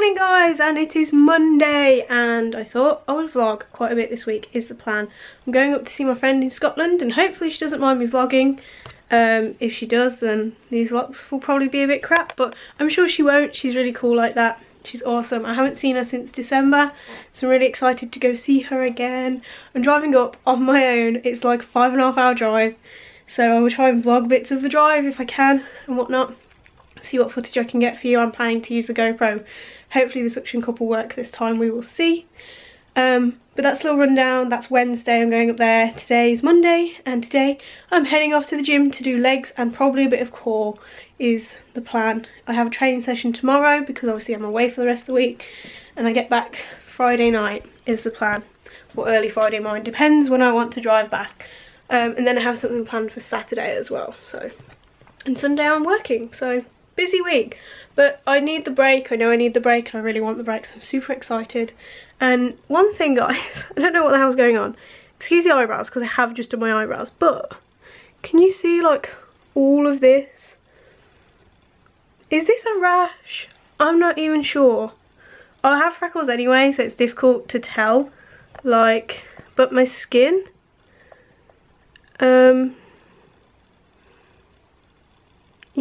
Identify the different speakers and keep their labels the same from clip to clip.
Speaker 1: morning guys and it is Monday and I thought I would vlog quite a bit this week is the plan. I'm going up to see my friend in Scotland and hopefully she doesn't mind me vlogging. Um, if she does then these vlogs will probably be a bit crap but I'm sure she won't. She's really cool like that. She's awesome. I haven't seen her since December so I'm really excited to go see her again. I'm driving up on my own. It's like a five and a half hour drive so I will try and vlog bits of the drive if I can and whatnot see what footage I can get for you. I'm planning to use the GoPro. Hopefully the suction cup will work this time, we will see. Um, but that's a little rundown, that's Wednesday, I'm going up there. Today is Monday, and today I'm heading off to the gym to do legs and probably a bit of core is the plan. I have a training session tomorrow because obviously I'm away for the rest of the week, and I get back Friday night is the plan. Or early Friday morning, depends when I want to drive back. Um, and then I have something planned for Saturday as well, so. And Sunday I'm working, so busy week. But I need the break, I know I need the break and I really want the break so I'm super excited. And one thing guys, I don't know what the hell's going on. Excuse the eyebrows because I have just done my eyebrows but can you see like all of this? Is this a rash? I'm not even sure. I have freckles anyway so it's difficult to tell like but my skin um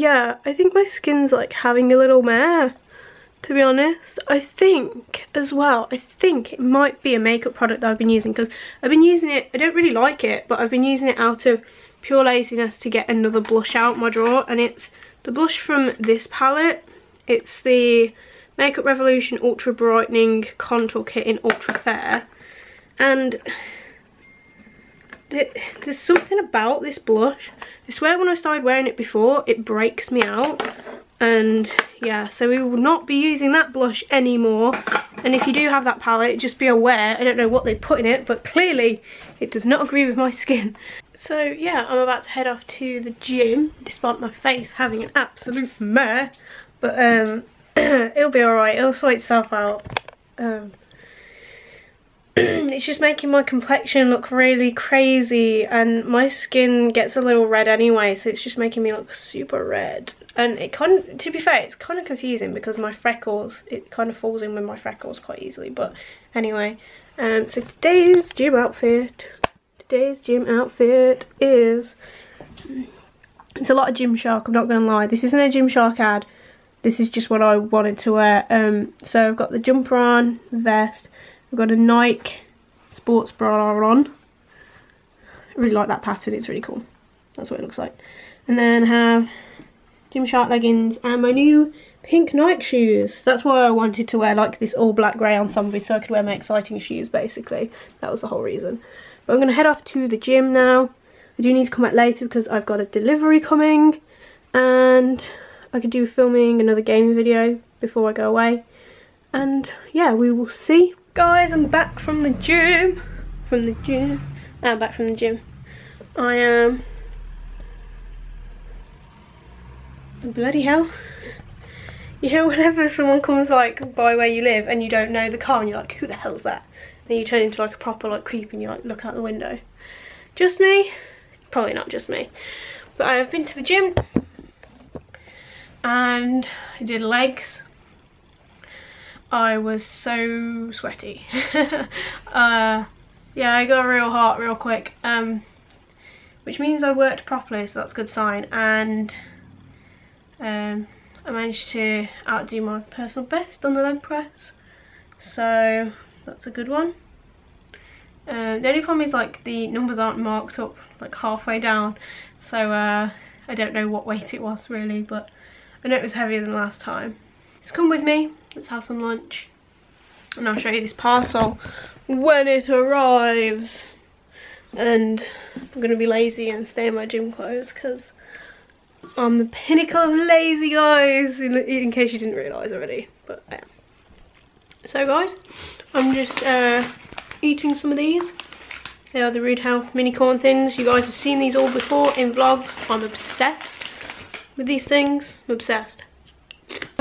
Speaker 1: yeah, I think my skin's like having a little mare, to be honest. I think as well, I think it might be a makeup product that I've been using because I've been using it, I don't really like it, but I've been using it out of pure laziness to get another blush out my drawer and it's the blush from this palette. It's the Makeup Revolution Ultra Brightening Contour Kit in Ultra Fair and there's something about this blush. I swear when I started wearing it before, it breaks me out. And yeah, so we will not be using that blush anymore. And if you do have that palette, just be aware, I don't know what they put in it, but clearly it does not agree with my skin. So yeah, I'm about to head off to the gym, despite my face having an absolute mare. But um, it'll be alright, it'll sort itself out. Um, it's just making my complexion look really crazy and my skin gets a little red anyway so it's just making me look super red. And it kind of, to be fair it's kind of confusing because my freckles it kind of falls in with my freckles quite easily but anyway um so today's gym outfit today's gym outfit is it's a lot of Gymshark I'm not gonna lie this isn't a Gymshark ad this is just what I wanted to wear um so I've got the jumper on vest I've got a Nike sports bra on. I really like that pattern, it's really cool. That's what it looks like. And then have Gymshark leggings and my new pink Nike shoes. That's why I wanted to wear like this all black grey ensemble so I could wear my exciting shoes basically. That was the whole reason. But I'm going to head off to the gym now. I do need to come back later because I've got a delivery coming and I could do filming another gaming video before I go away. And yeah, we will see Guys, I'm back from the gym. From the gym. I'm ah, back from the gym. I am... Bloody hell. You know, whenever someone comes like by where you live and you don't know the car and you're like, who the hell's that? Then you turn into like a proper like creep and you like look out the window. Just me? Probably not just me. But I have been to the gym and I did legs I was so sweaty. uh, yeah, I got real hot real quick, um, which means I worked properly, so that's a good sign. And um, I managed to outdo my personal best on the leg press, so that's a good one. Uh, the only problem is like the numbers aren't marked up like halfway down, so uh, I don't know what weight it was really, but I know it was heavier than last time. So come with me, let's have some lunch. And I'll show you this parcel when it arrives. And I'm to be lazy and stay in my gym clothes because I'm the pinnacle of lazy guys, in, in case you didn't realise already. But yeah. So guys, I'm just uh, eating some of these. They are the Rude Health mini corn things You guys have seen these all before in vlogs. I'm obsessed with these things. I'm obsessed.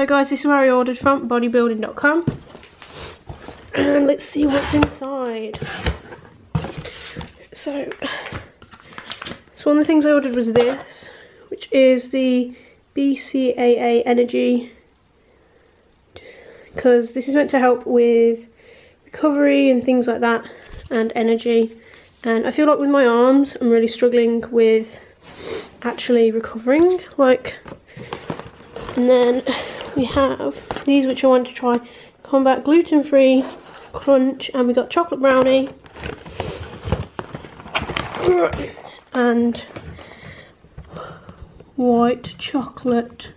Speaker 1: Guys, this is where I ordered from, bodybuilding.com. And let's see what's inside. So, so one of the things I ordered was this, which is the BCAA Energy because this is meant to help with recovery and things like that and energy and I feel like with my arms I'm really struggling with actually recovering like and then we have these which I want to try. Combat gluten free crunch and we got chocolate brownie. And white chocolate.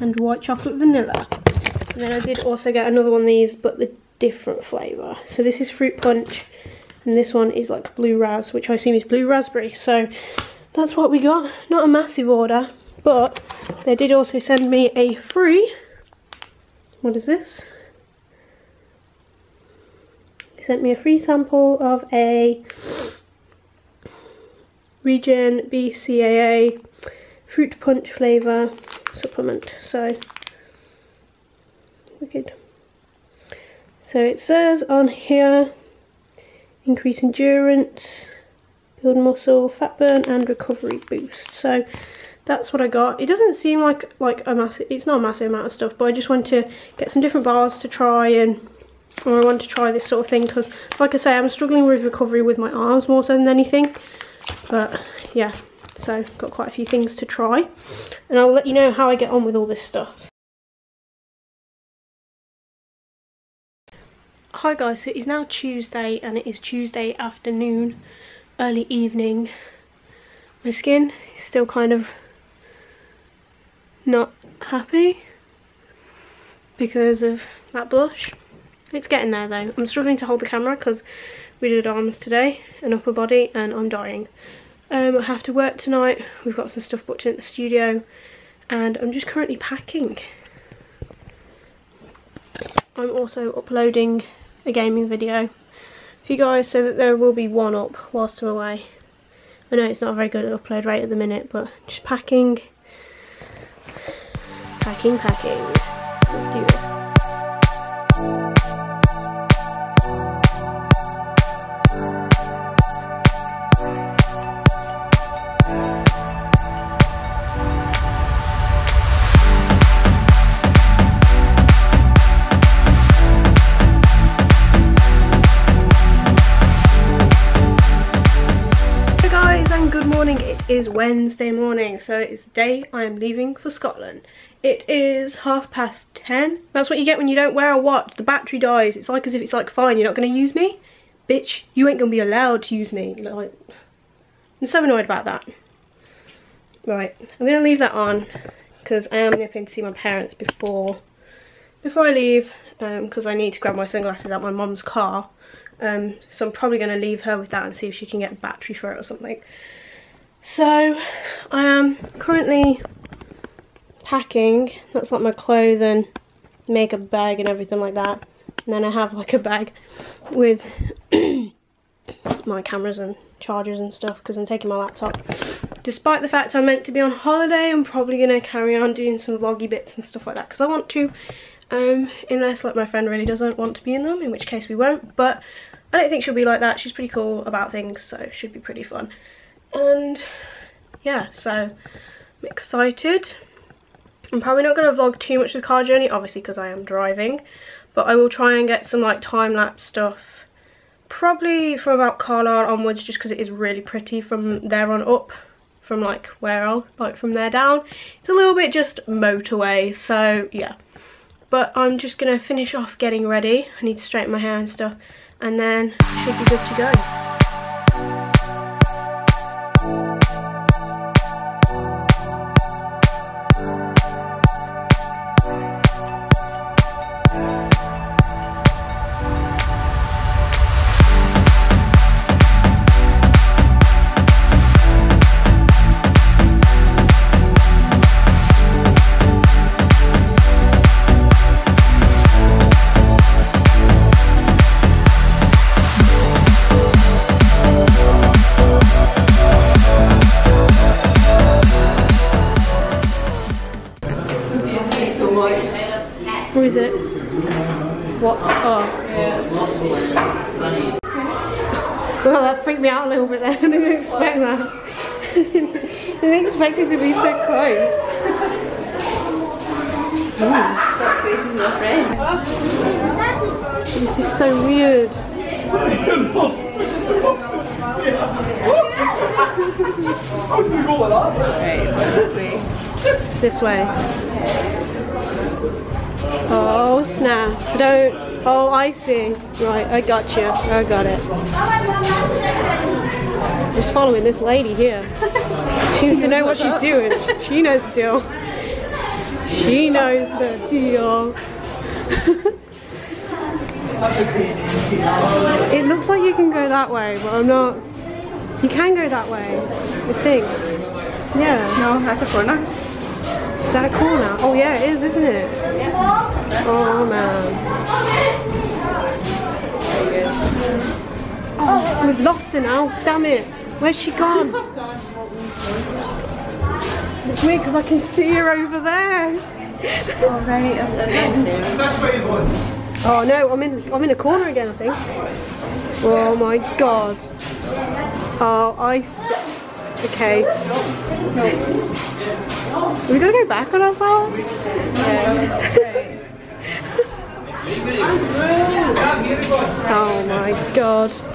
Speaker 1: And white chocolate vanilla. And then I did also get another one of these but the different flavour. So this is fruit punch and this one is like blue ras which I assume is blue raspberry. So that's what we got. Not a massive order but they did also send me a free what is this? They sent me a free sample of a Regen BCAA fruit punch flavour supplement. So wicked. So it says on here increase endurance build muscle fat burn and recovery boost. So that's what I got. It doesn't seem like like a massive, it's not a massive amount of stuff, but I just want to get some different bars to try and or I want to try this sort of thing because like I say I'm struggling with recovery with my arms more so than anything but yeah so got quite a few things to try and I'll let you know how I get on with all this stuff. Hi guys, so it is now Tuesday and it is Tuesday afternoon, early evening. My skin is still kind of not happy because of that blush. It's getting there though. I'm struggling to hold the camera because we did arms today and upper body and I'm dying. Um, I have to work tonight. We've got some stuff booked in at the studio and I'm just currently packing. I'm also uploading a gaming video for you guys so that there will be one up whilst I'm away. I know it's not a very good upload rate at the minute but just packing Packing, packing. Let's do it. Is Wednesday morning, so it's the day I am leaving for Scotland. It is half past 10. That's what you get when you don't wear a watch. The battery dies. It's like as if it's like, fine, you're not going to use me? Bitch, you ain't going to be allowed to use me. Like, I'm so annoyed about that. Right, I'm going to leave that on because I am nipping to see my parents before before I leave because um, I need to grab my sunglasses at my mum's car. Um, so I'm probably going to leave her with that and see if she can get a battery for it or something. So I am currently packing. That's like my clothing, makeup bag and everything like that. And then I have like a bag with my cameras and chargers and stuff because I'm taking my laptop. Despite the fact I'm meant to be on holiday, I'm probably going to carry on doing some vloggy bits and stuff like that because I want to. Um, unless like my friend really doesn't want to be in them, in which case we won't. But I don't think she'll be like that. She's pretty cool about things, so it should be pretty fun and yeah so I'm excited. I'm probably not going to vlog too much of the car journey obviously because I am driving but I will try and get some like time-lapse stuff probably from about Carlisle onwards just because it is really pretty from there on up from like where I'll like from there down. It's a little bit just motorway so yeah. But I'm just gonna finish off getting ready. I need to straighten my hair and stuff and then should be good to go
Speaker 2: expect that. I didn't expect it to be so close. Mm.
Speaker 3: faces with a friend.
Speaker 1: This is so weird.
Speaker 3: This way.
Speaker 1: Oh snap. Don't. Oh, I see. Right, I got you. I got it. Just following this lady here. She seems to know what she's doing. She knows the deal. She knows the deal. it looks like you can go that way, but I'm not. You can go that way, I think. Yeah.
Speaker 3: No, that's a corner.
Speaker 1: That corner? Oh yeah, it is, isn't it? Oh man. Oh, we've lost her now. Damn it. Where's she gone? It's weird because I can see her over there.
Speaker 3: Oh, right, I'm, I'm in there.
Speaker 1: Oh no, I'm in I'm in a corner again, I think. Oh my god. Oh, I Okay. Are we gonna go back on ourselves? Oh my god.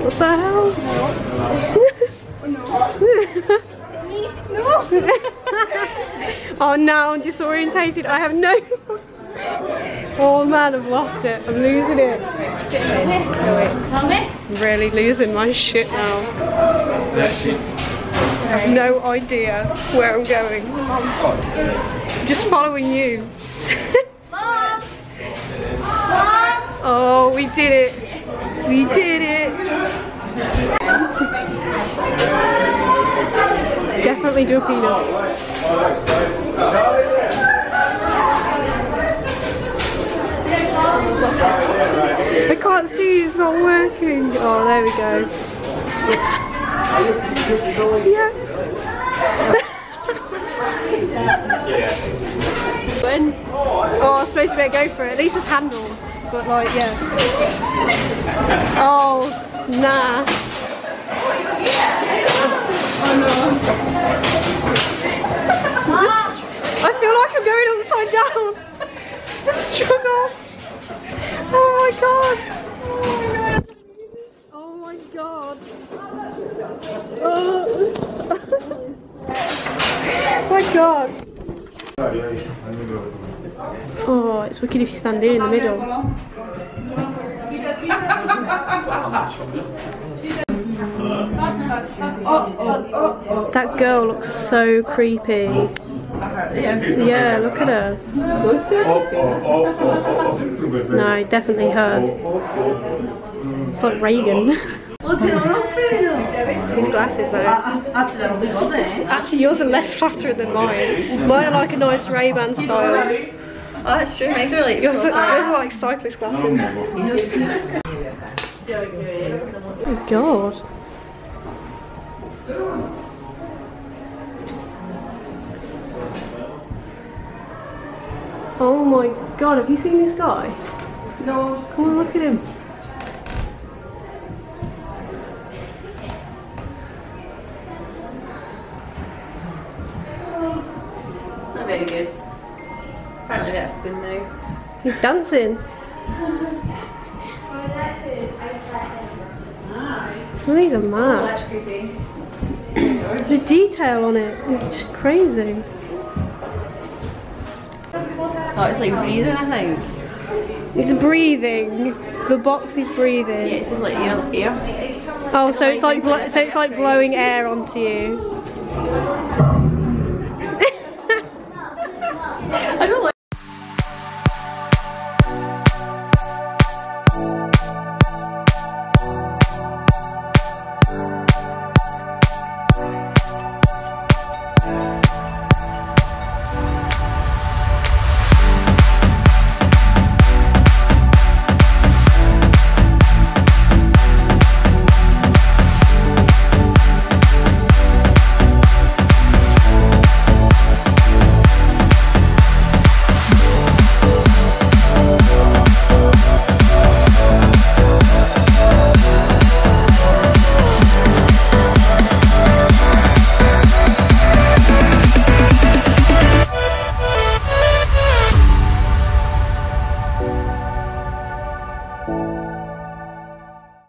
Speaker 1: What the hell? No. Oh no, I'm disorientated. I have no. Oh man, I've lost it. I'm losing it. I'm really losing my shit now. I have no idea where I'm going. I'm just following you. We did it. We did it. Definitely do a penis. I can't see, it's not working. Oh, there we go. yes. when? Oh, I was supposed to be go for it. At least it's handles. But like, yeah. Oh, snap. Oh no. I feel like I'm going upside down. The struggle. Oh my god. Oh my god. Oh my god. Oh, Oh, it's wicked if you stand here in the middle. That girl looks so creepy. Yeah, look at her. No, definitely her. It's like Reagan. These glasses though. Actually, yours are less flattering than mine. Mine are like a nice Ray-Ban style.
Speaker 3: Oh, that's true. Mine's are like
Speaker 1: Yours are, yours are like cyclist glasses. Oh god. Oh my god, have you seen this guy?
Speaker 3: No.
Speaker 1: Come on, look at him.
Speaker 3: Very good. Apparently that's good now.
Speaker 1: He's dancing. Some of these are mad. The detail on it is just crazy.
Speaker 3: Oh, it's like breathing, I think.
Speaker 1: It's breathing. The box is
Speaker 3: Yeah,
Speaker 1: breathing.
Speaker 3: it says like air. air.
Speaker 1: Oh, so it's like so it's like blowing air onto you. I don't like